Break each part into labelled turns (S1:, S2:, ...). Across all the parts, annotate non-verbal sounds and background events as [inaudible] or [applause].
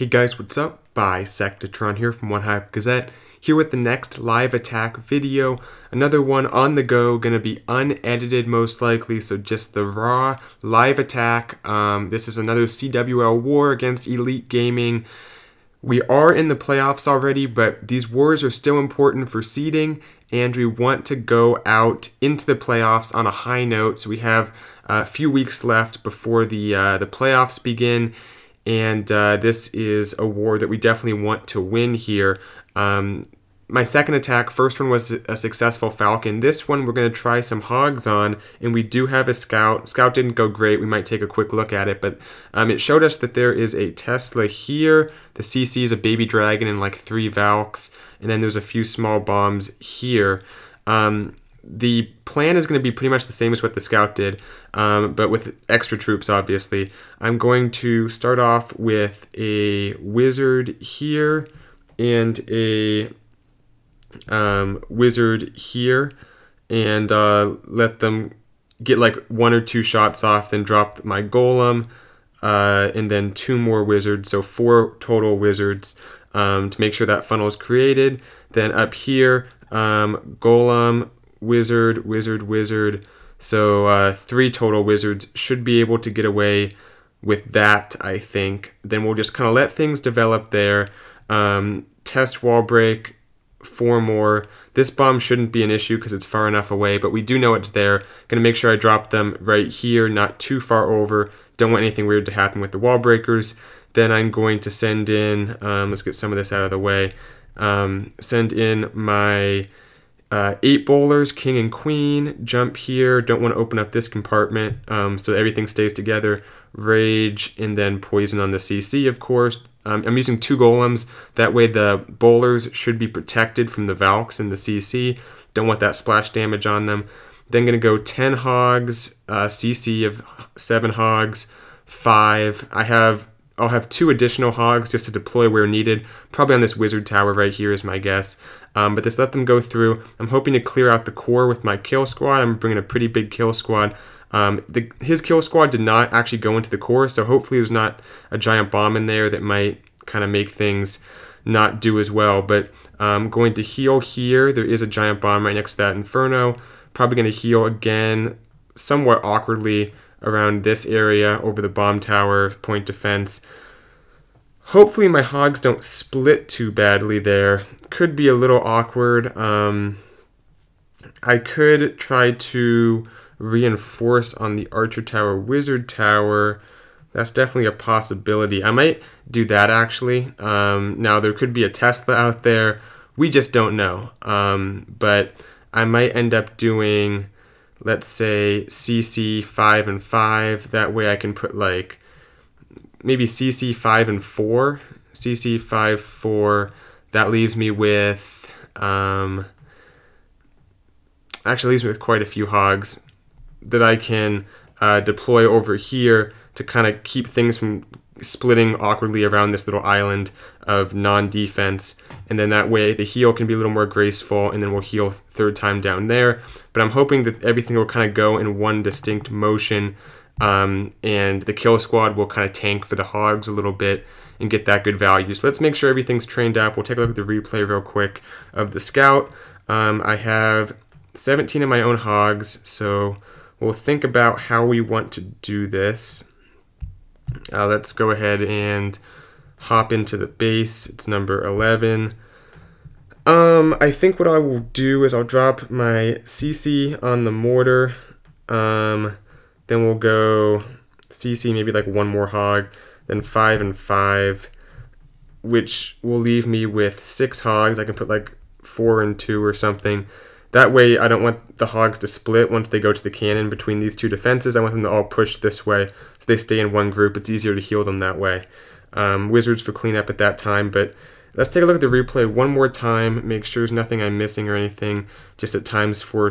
S1: Hey guys, what's up? By Bisectatron here from OneHive Gazette, here with the next live attack video. Another one on the go, gonna be unedited most likely, so just the raw live attack. Um, this is another CWL war against Elite Gaming. We are in the playoffs already, but these wars are still important for seeding, and we want to go out into the playoffs on a high note. So we have a few weeks left before the uh, the playoffs begin and uh, this is a war that we definitely want to win here. Um, my second attack, first one was a successful Falcon. This one we're going to try some Hogs on, and we do have a Scout. Scout didn't go great. We might take a quick look at it, but um, it showed us that there is a Tesla here. The CC is a Baby Dragon and like three Valks, and then there's a few small bombs here. Um, the plan is going to be pretty much the same as what the scout did, um, but with extra troops, obviously. I'm going to start off with a wizard here and a um, wizard here and uh, let them get like one or two shots off, then drop my golem, uh, and then two more wizards, so four total wizards um, to make sure that funnel is created. Then up here, um, golem, wizard, wizard, wizard. So uh, three total wizards should be able to get away with that, I think. Then we'll just kind of let things develop there. Um, test wall break, four more. This bomb shouldn't be an issue because it's far enough away, but we do know it's there. Gonna make sure I drop them right here, not too far over. Don't want anything weird to happen with the wall breakers. Then I'm going to send in, um, let's get some of this out of the way, um, send in my uh, eight bowlers, king and queen, jump here. Don't want to open up this compartment um, so everything stays together. Rage, and then poison on the CC, of course. Um, I'm using two golems. That way the bowlers should be protected from the Valks and the CC. Don't want that splash damage on them. Then going to go 10 hogs, uh, CC of 7 hogs, 5. I have I'll have two additional hogs just to deploy where needed. Probably on this wizard tower right here is my guess. Um, but just let them go through. I'm hoping to clear out the core with my kill squad. I'm bringing a pretty big kill squad. Um, the, his kill squad did not actually go into the core, so hopefully there's not a giant bomb in there that might kind of make things not do as well. But I'm um, going to heal here. There is a giant bomb right next to that Inferno. Probably going to heal again somewhat awkwardly around this area over the bomb tower, point defense. Hopefully my hogs don't split too badly there. Could be a little awkward. Um, I could try to reinforce on the archer tower, wizard tower. That's definitely a possibility. I might do that actually. Um, now there could be a Tesla out there. We just don't know. Um, but I might end up doing, let's say, CC 5 and 5. That way I can put like maybe CC 5 and 4. CC 5, 4. That leaves me with, um, actually leaves me with quite a few hogs that I can uh, deploy over here to kind of keep things from splitting awkwardly around this little island of non-defense and then that way the heal can be a little more graceful and then we'll heal third time down there but I'm hoping that everything will kind of go in one distinct motion um, and the kill squad will kind of tank for the hogs a little bit and get that good value. So let's make sure everything's trained up. We'll take a look at the replay real quick of the scout. Um, I have 17 of my own hogs, so we'll think about how we want to do this. Uh, let's go ahead and hop into the base. It's number 11. Um, I think what I will do is I'll drop my CC on the mortar. Um, then we'll go CC, maybe like one more hog, then five and five, which will leave me with six hogs. I can put like four and two or something. That way, I don't want the hogs to split once they go to the cannon between these two defenses. I want them to all push this way they stay in one group. It's easier to heal them that way. Um, wizards for cleanup at that time, but let's take a look at the replay one more time. Make sure there's nothing I'm missing or anything. Just at times for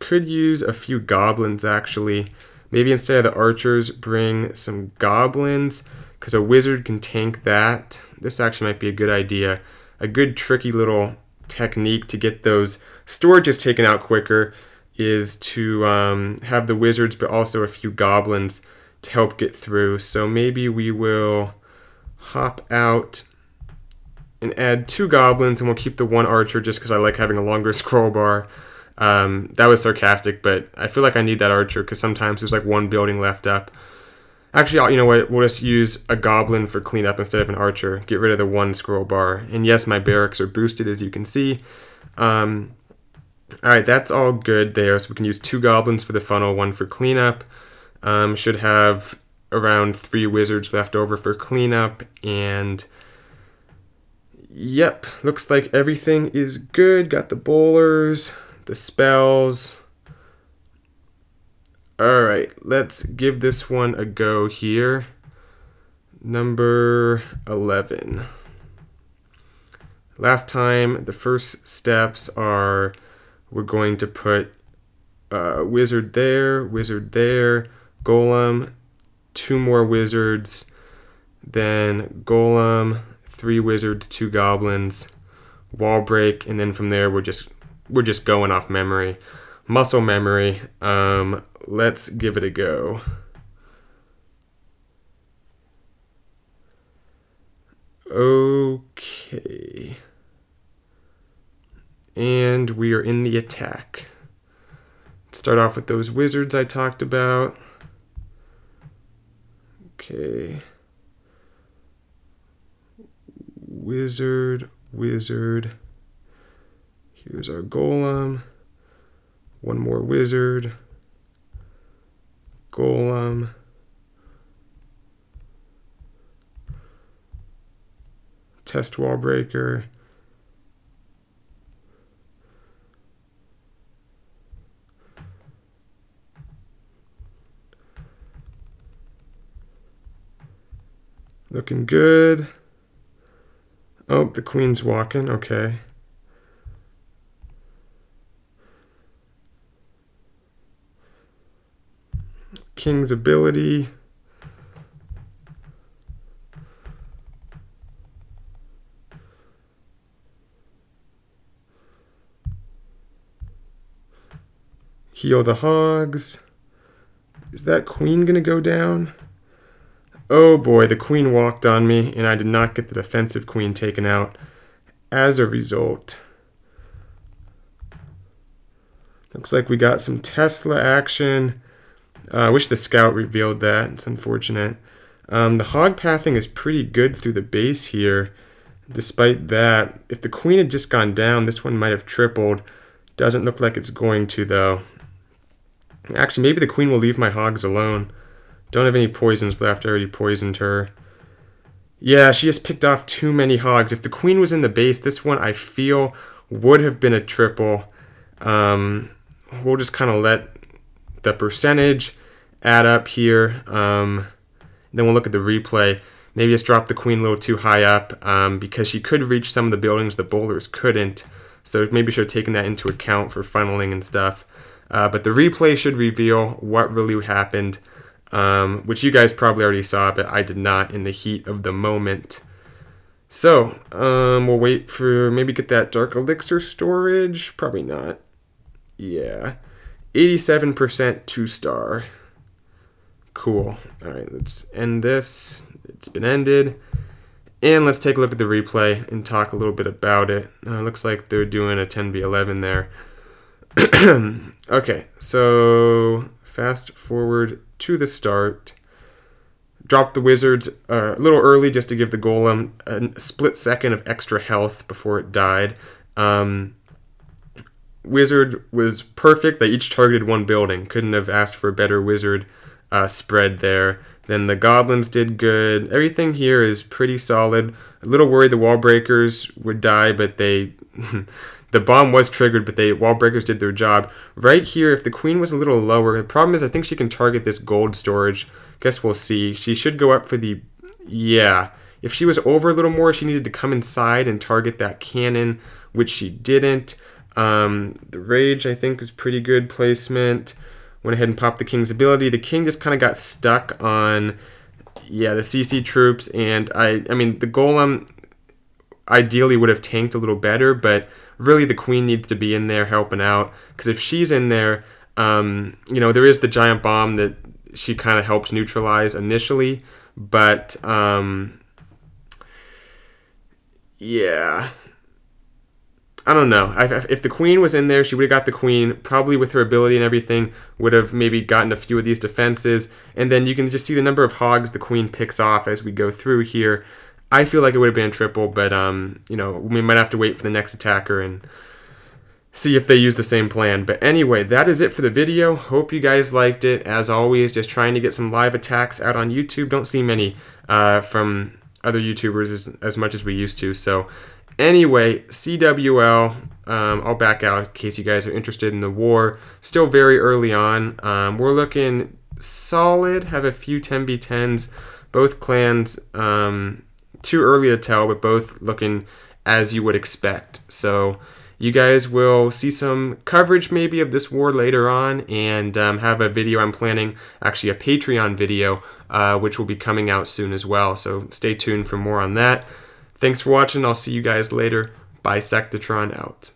S1: could use a few goblins actually. Maybe instead of the archers, bring some goblins because a wizard can tank that. This actually might be a good idea. A good tricky little technique to get those storages taken out quicker is to um, have the wizards but also a few goblins to help get through. So maybe we will hop out and add two goblins, and we'll keep the one archer just because I like having a longer [laughs] scroll bar. Um, that was sarcastic, but I feel like I need that archer because sometimes there's like one building left up. Actually, I'll, you know what? We'll just use a goblin for cleanup instead of an archer. Get rid of the one scroll bar. And yes, my barracks are boosted as you can see. Um, all right, that's all good there. So we can use two goblins for the funnel, one for cleanup. Um, should have around three wizards left over for cleanup. And yep, looks like everything is good. Got the bowlers, the spells. All right, let's give this one a go here. Number 11. Last time, the first steps are we're going to put uh, wizard there, wizard there, golem, two more wizards, then golem, three wizards, two goblins, wall break, and then from there we're just we're just going off memory, muscle memory. Um, let's give it a go. Okay. And we are in the attack. Start off with those wizards I talked about. Okay. Wizard, wizard. Here's our golem. One more wizard. Golem. Test wall breaker. Looking good. Oh, the queen's walking. Okay. King's ability. Heal the hogs. Is that queen going to go down? Oh boy, the queen walked on me, and I did not get the defensive queen taken out. As a result, looks like we got some Tesla action. Uh, I wish the scout revealed that. It's unfortunate. Um, the hog pathing is pretty good through the base here. Despite that, if the queen had just gone down, this one might have tripled. Doesn't look like it's going to, though. Actually, maybe the queen will leave my hogs alone. Don't have any poisons left. I already poisoned her. Yeah, she just picked off too many hogs. If the queen was in the base, this one I feel would have been a triple. Um, we'll just kind of let the percentage add up here. Um, then we'll look at the replay. Maybe just drop the queen a little too high up um, because she could reach some of the buildings the bowlers couldn't. So maybe should have taken that into account for funneling and stuff. Uh, but the replay should reveal what really happened um, which you guys probably already saw, but I did not in the heat of the moment. So, um, we'll wait for maybe get that dark elixir storage. Probably not. Yeah. 87% two star. Cool. All right, let's end this. It's been ended. And let's take a look at the replay and talk a little bit about it. Uh, looks like they're doing a 10v11 there. [clears throat] okay, so fast forward to the start. Drop the wizards uh, a little early just to give the golem a split second of extra health before it died. Um, wizard was perfect. They each targeted one building. Couldn't have asked for a better wizard uh, spread there. Then the goblins did good. Everything here is pretty solid. A little worried the wall breakers would die, but they [laughs] the bomb was triggered, but they wall breakers did their job. Right here, if the queen was a little lower, the problem is I think she can target this gold storage. Guess we'll see. She should go up for the... Yeah. If she was over a little more, she needed to come inside and target that cannon, which she didn't. Um, the rage, I think, is pretty good placement. Went ahead and popped the king's ability. The king just kind of got stuck on, yeah, the CC troops. And I, I mean, the golem ideally would have tanked a little better, but really the queen needs to be in there helping out because if she's in there, um, you know, there is the giant bomb that she kind of helped neutralize initially, but um, yeah. I don't know. if the queen was in there, she would have got the queen. Probably with her ability and everything, would have maybe gotten a few of these defenses. And then you can just see the number of hogs the queen picks off as we go through here. I feel like it would have been triple, but um, you know, we might have to wait for the next attacker and see if they use the same plan. But anyway, that is it for the video. Hope you guys liked it. As always, just trying to get some live attacks out on YouTube. Don't see many uh, from other YouTubers as, as much as we used to. So Anyway, CWL, um, I'll back out in case you guys are interested in the war. Still very early on. Um, we're looking solid, have a few 10v10s. Both clans, um, too early to tell, but both looking as you would expect. So you guys will see some coverage maybe of this war later on and um, have a video I'm planning, actually a Patreon video, uh, which will be coming out soon as well. So stay tuned for more on that. Thanks for watching. I'll see you guys later. Bisectatron out.